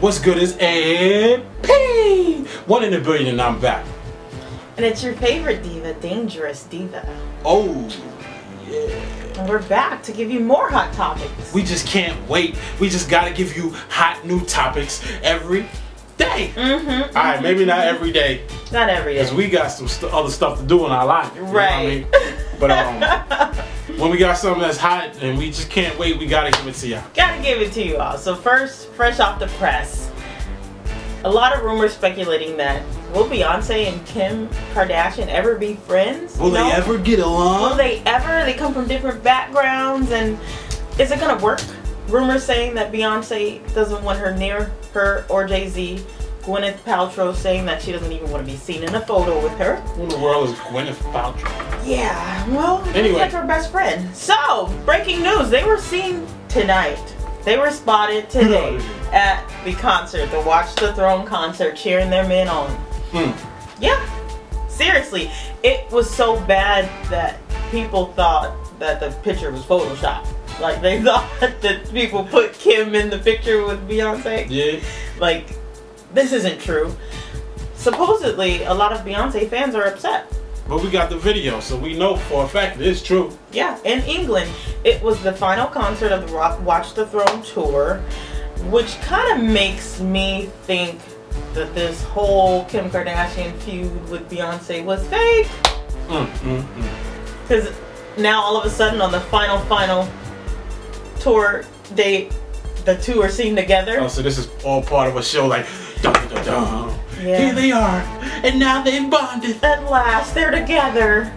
What's good is AP? One in a billion and I'm back. And it's your favorite diva, Dangerous Diva. Oh, yeah. And we're back to give you more hot topics. We just can't wait. We just gotta give you hot new topics every day. Mm-hmm. All right, maybe not every day, Not every day. because we got some st- other stuff to do in our life. you know what I mean? But um, when we got something that's hot and we just can't wait, we gotta give it to y'all. Gotta give it to you all. So first, fresh off the press, a lot of rumors speculating that will Beyonce and Kim Kardashian ever be friends? Will No? they ever get along? Will they ever? They come from different backgrounds, and is it gonna work? Rumors saying that Beyonce doesn't want her near her or Jay Z. Gwyneth Paltrow saying that she doesn't even want to be seen in a photo with her. Who in the world is Gwyneth Paltrow? Yeah, well, Anyway. like her best friend. So, breaking news: they were seen tonight. They were spotted today at the concert, the Watch the Throne concert, cheering their men on. Hmm. Yeah, seriously, it was so bad that people thought that the picture was photoshopped. Like they thought that people put Kim in the picture with Beyonce. Yeah. Like, this isn't true. Supposedly, a lot of Beyonce fans are upset. But we got the video, so we know for a fact it is true. Yeah, in England, it was the final concert of the Rock Watch the Throne tour, which kind of makes me think that this whole Kim Kardashian feud with Beyonce was fake. Mm, mm, mm. Because now all of a sudden on the final, final tour date, the two are seen together. Oh, so this is all part of a show like, dun, dun, dun. Yeah. here they are, and now they've bonded. At last, they're together.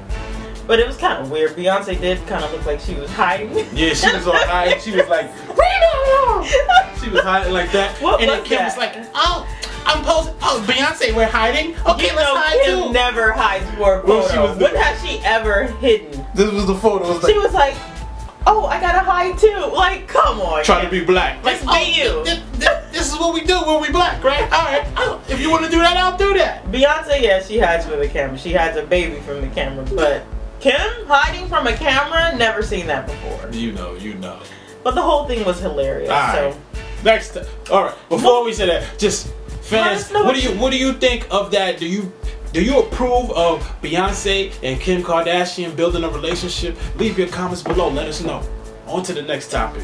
But it was kind of weird. Beyonce did kind of look like she was hiding. Yeah, she was all high. She was like, she was hiding like that. What and then was Kim that? was like, oh, I'm posing. Oh, Beyonce, we're hiding. Okay, you let's know, hide Kim too. never hides for a Well, she was When the- has she ever hidden? This was the photo. It was She was like, "Oh, I gotta hide too." Like, come on. trying to be black. Just Like, be oh, you. Is what we do when we black, right? All right. Oh, if you want to do that, I'll do that. Beyonce, yeah, she hides from the camera. She hides a baby from the camera. But Kim hiding from a camera, never seen that before. You know, you know. But the whole thing was hilarious. All right. So Next, all right. Before we say that, just fans, what what do you you- what do you think of that? Do you do you approve of Beyonce and Kim Kardashian building a relationship? Leave your comments below. Let us know. On to the next topic.